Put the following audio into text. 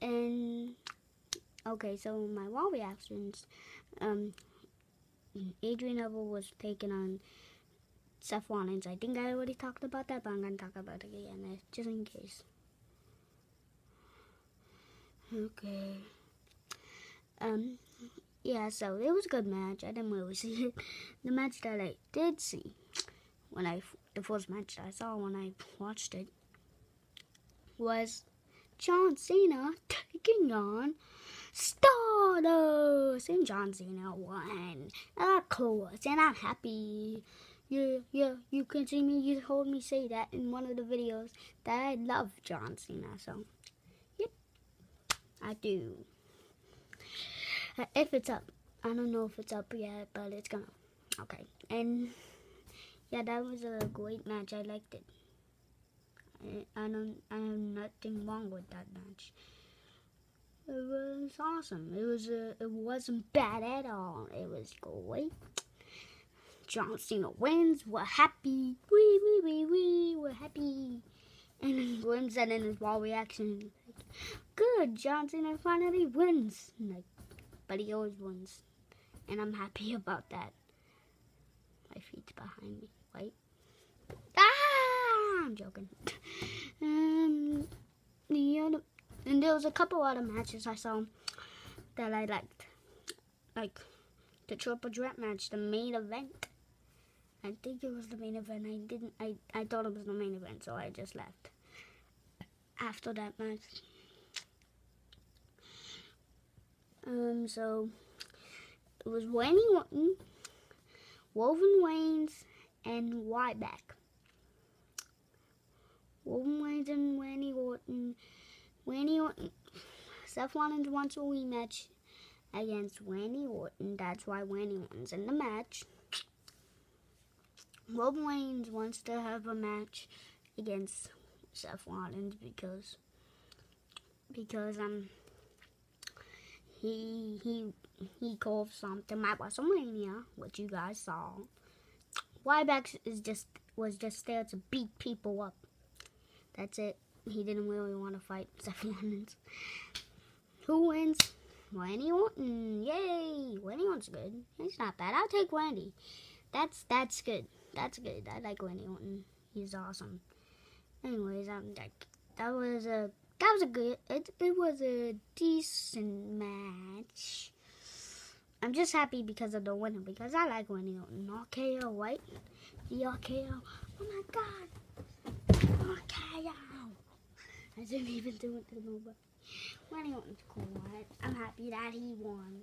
and okay, so my Raw reactions. Um, Adrian Neville was taken on Seth Rollins. I think I already talked about that, but I'm gonna talk about it again, uh, just in case. Okay. Um, yeah, so it was a good match. I didn't really see it. The match that I did see, when I the first match I saw when I watched it, was John Cena taking on Stardust, and John Cena won. Of course, and I'm happy. Yeah, yeah, you can see me. You heard me say that in one of the videos that I love John Cena. So, yep, I do. Uh, if it's up, I don't know if it's up yet, but it's gonna. Okay, and yeah, that was a great match. I liked it. I, don't. I have nothing wrong with that match. It was awesome. It was. Uh, it wasn't bad at all. It was great. John Cena wins. We're happy. Wee wee wee wee. We're happy. And then Glenn said in his Raw reaction, like, "Good, John Cena finally wins." Like, but he always wins, and I'm happy about that. My feet's behind me. Wait. Ah! Joking. Um, the other, and there was a couple other matches I saw that I liked, like the triple threat match, the main event. I think it was the main event. I didn't. I I thought it was the main event, so I just left. After that match. Um. So it was Randy Orton, Roman Reigns, and Ryback. Reigns and Randy Orton. Randy Orton. Seth Rollins wants a rematch against Randy Orton. That's why Randy Orton's in the match. Roman Reigns wants to have a match against Seth Rollins because because um he he he called something at WrestleMania, which you guys saw. Ryback is just was just there to beat people up. That's it. He didn't really want to fight Rollins. Who wins? Randy Orton. Yay! Randy Orton's good. He's not bad. I'll take Randy. That's that's good. That's good. I like Randy Orton. He's awesome. Anyways, um, that that was a that was a good. It it was a decent match. I'm just happy because of the winner because I like Randy Orton. RKO, right? The RKO. Oh my God! RKO. I didn't even do it to nobody. Randy Orton's cool. I'm happy that he won.